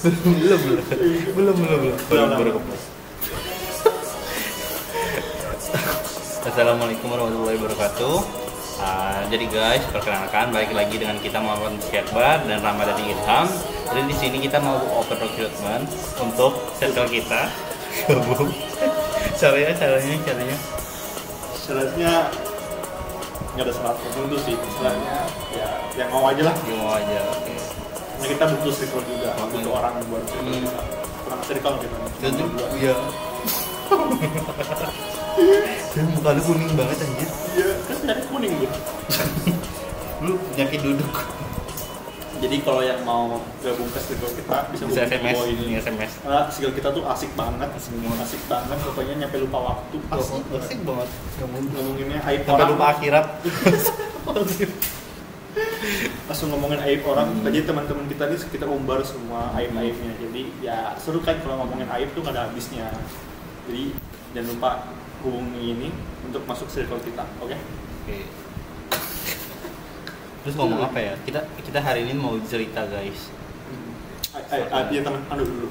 belum belum belum belum belum kepres. Assalamualaikum warahmatullahi wabarakatuh. Ah, jadi guys, perkenalkan balik lagi dengan kita Muhammad Syakbar dan Ramadhani Ilham. Jadi di sini kita mau open recruitment untuk circle kita. Gabung. caranya caranya caranya. Syaratnya nggak ada syarat tertentu sih. Istilahnya ya yang mau aja lah. Gimana aja. Oke. Nah, kita butuh circle juga, butuh orang buat circle Hmm. kita. Kurang circle gitu. Jadi iya. Dan muka lu kuning banget anjir. Iya, kan nyari kuning gitu. Lu penyakit duduk. Jadi kalau yang mau gabung ke circle kita bisa, Bisa SMS, ini SMS. Nah, circle kita tuh asik banget, asik, asik banget. Pokoknya nyampe lupa waktu. Asik, asik banget. Ngomonginnya aib Sampai orang. lupa akhirat. langsung ngomongin aib orang jadi teman-teman kita nih kita umbar semua aib-aibnya jadi ya seru kan kalau ngomongin aib tuh gak ada habisnya jadi jangan lupa hubungi ini untuk masuk circle kita oke Oke. Terus ngomong apa ya? Kita kita hari ini mau cerita guys. aibnya teman pandu dulu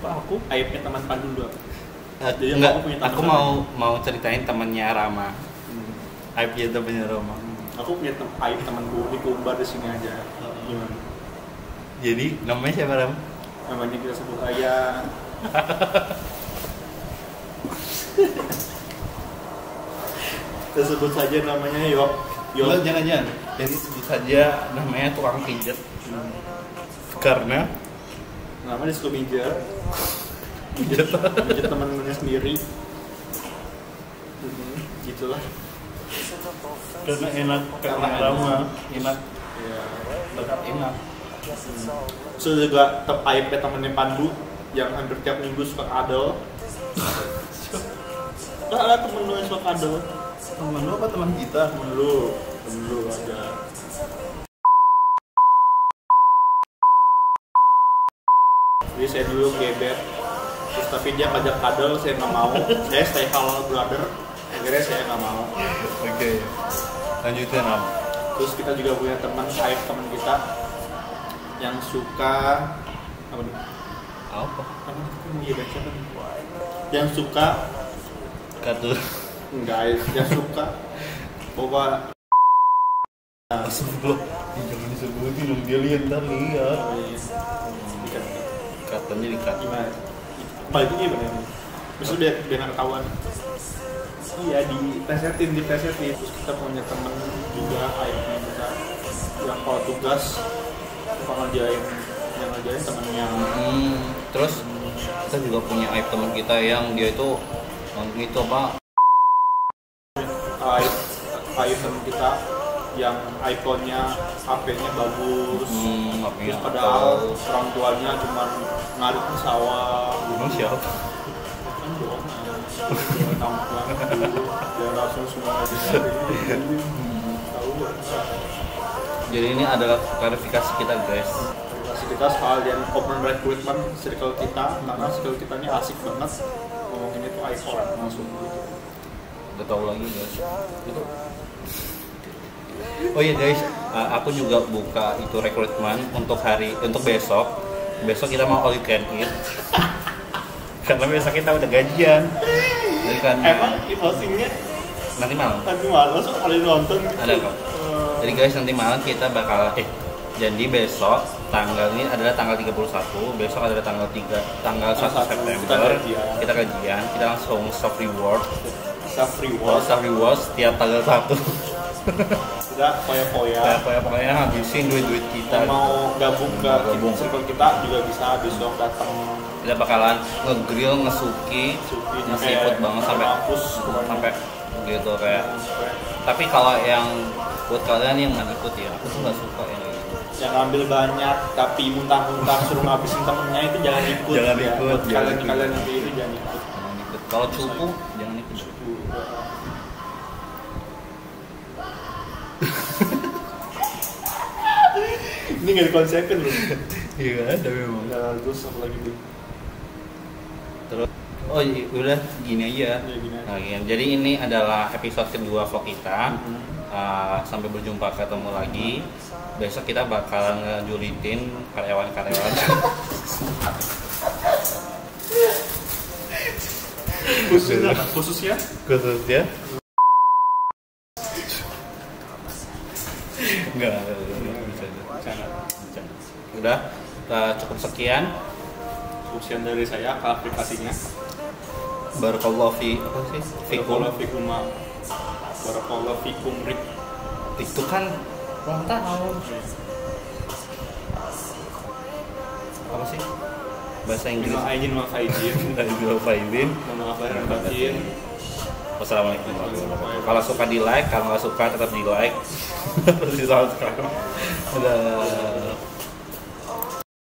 pak aku aibnya teman pandu dulu Eh, Jadi enggak, aku punya teman aku mau mau ceritain temannya Rama. Hmm. Aib dia temannya Rama. aku punya tem aib temanku di umbar di sini aja gimana Jadi namanya siapa Ram? namanya kita sebut ayah kita sebut saja namanya Yok Yok Enggak, jangan jangan. Jadi sebut saja namanya tukang pijat. Karena namanya suka mijat pijat mijat teman-temannya sendiri. Hmm, gitulah. Karena enak Karena Rama enak. ya dekat enak. so juga tep aibnya temennya Pandu yang hampir tiap minggu suka kadal Lah ada temen lu yang suka kadal Teman lu apa teman kita? temen lu lu ada jadi saya dulu gebet terus tapi dia ngajak kadal saya nggak mau saya stay halal brother akhirnya saya nggak mau Oke. Lanjutin Ram. terus kita juga punya teman aib teman kita yang suka apa nih Apa? apa mau gebet siapa nih yang suka Kartu. enggak yang suka bawa Ih, Jangan disebutin dong dia lihat ntar lihat. Katanya dikat. gimana balik ini gimana Maksudnya biar, biar nggak ketahuan. Iya di plesetin di plesetin terus kita punya temen juga aibnya kita yang kalau tugas suka ngerjain yang ngerjain temennya. Hmm, terus kita juga punya aib teman kita yang dia itu itu apa? aib aib temen kita yang iPhone-nya HP-nya bagus Hmm, terus ya? padahal orang tuanya cuma ngarit di sawah Gunung siapa? kan bohong dia tampang dia langsung semua tahu nggak? Jadi ini adalah klarifikasi kita guys. Kasih kita soal yang open recruitment circle kita karena circle kita ini asik banget ngomongin itu iPhone langsung gitu Udah tahu lagi guys. Itu. Oh iya guys, uh, aku juga buka itu rekrutmen untuk hari untuk besok. Besok kita mau all you can eat. Karena besok kita udah gajian. Jadi kan emang di postingnya nanti malam nanti malam langsung ada nonton gitu ada kok. Eh, Jadi guys nanti malam kita bakal eh jadi besok tanggal ini adalah tanggal 31, besok adalah tanggal 3 tanggal 1 Tanggal satu, September. kita gajian. Kita gajian, kita langsung soft reward. Kalau reward soft reward setiap tanggal 1. Kita poya-poya pokoknya habisin duit-duit kita. yang mau gabung ke Gabung. circle kita juga bisa besok datang Kita bakalan nge-grill, nge-suki, Suki, sampai banget sampai pokoknya. sampai gitu kayak. Tapi kalau yang buat kalian yang nggak ikut ya, aku tuh nggak suka yang gitu. yang ngambil banyak tapi muntah-muntah suruh ngabisin temennya itu jangan ikut Jangan ya. ikut, Buat kalian kalian nanti itu jangan ikut Jangan ikut. Kalau cupu ini nggak dikonsepin loh Iya ada memang. ya terus apa lagi Bu? Terus oh iya, udah gini aja. Ya, gini aja. Nah, gini. Jadi ini adalah episode kedua vlog kita. Mhm. Uh, sampai berjumpa ketemu lagi. Besok kita bakalan ngejulitin karyawan-karyawan. khususnya khususnya Khususnya. Udah, uh, cukup sekian. Khususnya dari saya klarifikasinya Barakallahu fi apa sih? Fikum. Barakallahu fikum. Barakallahu fikum rik Itu kan ulang tahun. Apa sih? Bahasa Inggris. Lima aijin ma faijin Dari Bill Faizin. Mohon maaf lahir dan batin Wassalamualaikum warahmatullahi wabarakatuh. Kalau suka di like, kalau nggak suka tetap di like. Terus di subscribe. Udah.